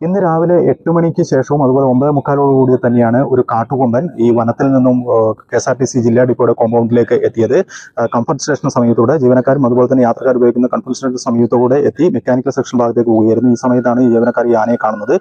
ഇന്ന് രാവിലെ എട്ട് മണിക്ക് ശേഷവും അതുപോലെ ഒമ്പത് മുക്കാലോടുകൂടി തന്നെയാണ് ഒരു കാട്ടുകൊമ്പൻ ഈ വനത്തിൽ നിന്നും K S R T C ജില്ലാ ഡിപ്പോയുടെ കോമ്പൗണ്ടിലേക്ക് എത്തിയത്. കംഫർട്ട് സ്റ്റേഷൻ സമയത്തൂടെ ജീവനക്കാരും അതുപോലെ തന്നെ യാത്രക്കാർ ഉപയോഗിക്കുന്ന കംഫർട്ട് സ്റ്റേഷൻ സമയത്തോടെ എത്തി മെക്കാനിക്കൽ സെക്ഷൻ ഭാഗത്തേക്ക് പോവുകയായിരുന്നു ഈ സമയത്താണ് ഈ ജീവനക്കാർ ഈ ആനയെ കാണുന്നത്.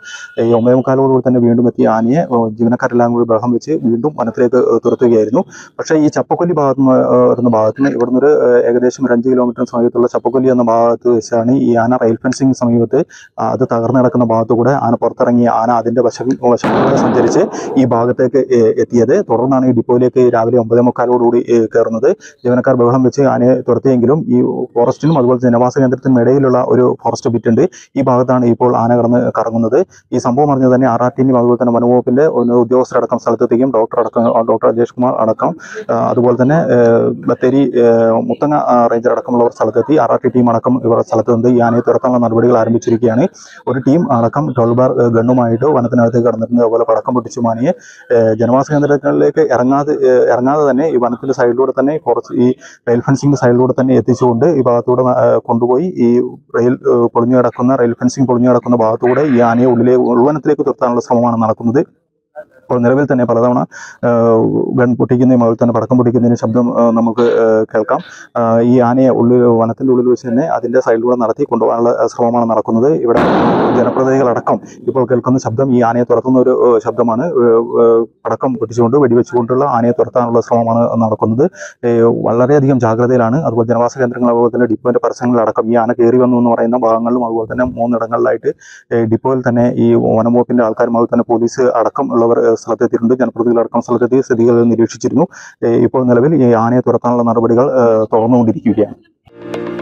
ഈ ഒമ്പത് മുക്കാലോട് കൂടി തന്നെ വീണ്ടും എത്തി ആനയെ ജീവനക്കാരെല്ലാം കൂടി ബഹളം വെച്ച് വീണ്ടും വനത്തിലേക്ക് തുരത്തുകയായിരുന്നു. പക്ഷേ ഈ ചപ്പക്കൊല്ലി ഭാഗത്ത് വരുന്ന ഭാഗത്ത് നിന്ന് ഇവിടുന്ന് ഒരു ഏകദേശം ഒരു അഞ്ച് കിലോമീറ്റർ സമയത്തുള്ള ചപ്പക്കൊല്ലി എന്ന ഭാഗത്ത് വെച്ചാണ് ഈ ആന റെയിൽ ഫെൻസിംഗ് സമീപത്ത് അത് തകർന്നു കിടക്കുന്ന ഭാഗത്തുകൂടെ ആന പുറത്തിറങ്ങി ആന അതിന്റെ വശം വശങ്ങളിലൂടെ സഞ്ചരിച്ച് ഈ ഭാഗത്തേക്ക് എത്തിയത്. തുടർന്നാണ് ഈ ഡിപ്പോയിലേക്ക് രാവിലെ ഒമ്പതേ മുക്കാലോടുകൂടി കയറുന്നത്. ജീവനക്കാർ ബഹളം വെച്ച് ആനയെ തുരത്തിയെങ്കിലും ഈ ഫോറസ്റ്റിനും അതുപോലെ ജനവാസ കേന്ദ്രത്തിനും ഇടയിലുള്ള ഒരു ഫോറസ്റ്റ് ബിറ്റ് ഉണ്ട് ഈ ഭാഗത്താണ് ഇപ്പോൾ ആന കടന്ന് കറങ്ങുന്നത്. ഈ സംഭവം അറിഞ്ഞത് തന്നെ ആർ ആർ ടിയും അതുപോലെ തന്നെ വനംവകുപ്പിന്റെ ഉദ്യോഗസ്ഥരടക്കം സ്ഥലത്തെത്തിക്കും. ഡോക്ടർ അടക്കം ഡോക്ടർ അജേഷ് കുമാർ അടക്കം അതുപോലെ തന്നെ ബത്തേരി മുത്തങ്ങ റേഞ്ചർ അടക്കമുള്ളവർ സ്ഥലത്തെത്തി. ആർ ആർ ടി ടീം അടക്കം ഇവർ സ്ഥലത്ത് നിന്ന് ഈ ആനയെ തുരത്താനുള്ള നടപടികൾ ആരംഭിച്ചിരിക്കുകയാണ്. ഒരു ടീം അടക്കം ട്വൽവ് ബാർ ഗണ്ണുമായിട്ട് വനത്തിനകത്തേക്ക് കടന്നിട്ടുണ്ട്. അതുപോലെ പടക്കം പൊട്ടിച്ചു മാനിയെ ജനവാസ കേന്ദ്രങ്ങളിലേക്ക് ഇറങ്ങാതെ ഇറങ്ങാതെ തന്നെ ഈ വനത്തിന്റെ സൈഡിലൂടെ തന്നെ കുറച്ച് ഈ റെയിൽ ഫെൻസിംഗിന്റെ സൈഡിലൂടെ തന്നെ എത്തിച്ചുകൊണ്ട് ഈ ഭാഗത്തൂടെ കൊണ്ടുപോയി ഈ റെയിൽ പൊളിഞ്ഞു കിടക്കുന്ന റെയിൽ ഫെൻസിംഗ് പൊളിഞ്ഞു കിടക്കുന്ന ഭാഗത്തൂടെ ഈ ആനയെ ഉള്ളിലെ ഉൾവനത്തിലേക്ക് തുരത്താനുള്ള ശ്രമമാണ് നടക്കുന്നത്. ഇപ്പോൾ നിലവിൽ തന്നെ പലതവണ ഗൺ പൊട്ടിക്കുന്നതും അതുപോലെ തന്നെ പടക്കം പൊട്ടിക്കുന്നതിന് ശബ്ദം നമുക്ക് കേൾക്കാം. ഈ ആനയെ ഉള്ളിൽ വനത്തിന്റെ ഉള്ളിൽ വെച്ച് തന്നെ അതിന്റെ സൈഡിലൂടെ നടത്തി കൊണ്ടുപോകാനുള്ള ശ്രമമാണ് നടക്കുന്നത്. ഇവിടെ ജനപ്രതിനിധികളടക്കം ഇപ്പോൾ കേൾക്കുന്ന ശബ്ദം ഈ ആനയെ തുറക്കുന്ന ഒരു ശബ്ദമാണ്. പടക്കം പൊട്ടിച്ചുകൊണ്ട് വെടിവെച്ചുകൊണ്ടുള്ള ആനയെ തുറത്താനുള്ള ശ്രമമാണ് നടക്കുന്നത്. വളരെയധികം ജാഗ്രതയിലാണ്. അതുപോലെ ജനവാസ കേന്ദ്രങ്ങൾ അതുപോലെ തന്നെ ഡിപ്പോന്റെ പരസ്യങ്ങളിലടക്കം ഈ ആന കയറി വന്നു എന്ന് പറയുന്ന ഭാഗങ്ങളിലും അതുപോലെ തന്നെ മൂന്നിടങ്ങളിലായിട്ട് ഡിപ്പോയിൽ തന്നെ ഈ വനംവകുപ്പിന്റെ ആൾക്കാരും അതുപോലെ തന്നെ പോലീസ് അടക്കം ഉള്ളവർ സ്ഥലത്തെത്തിയിട്ടുണ്ട് ജനപ്രതിനിധികളടക്കം സ്ഥലത്തെത്തി സ്ഥിതികൾ നിരീക്ഷിച്ചിരുന്നു. ഇപ്പോൾ നിലവിൽ ഈ ആനയെ തുരത്താനുള്ള നടപടികൾ തുടർന്നുകൊണ്ടിരിക്കുകയാണ്.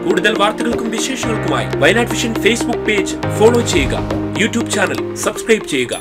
കൂടുതൽ വാർത്തകൾക്കും വിശേഷങ്ങൾക്കുമായി Wayanad Vision Facebook page follow ചെയ്യുക. യൂട്യൂബ് ചാനൽ സബ്സ്ക്രൈബ് ചെയ്യുക.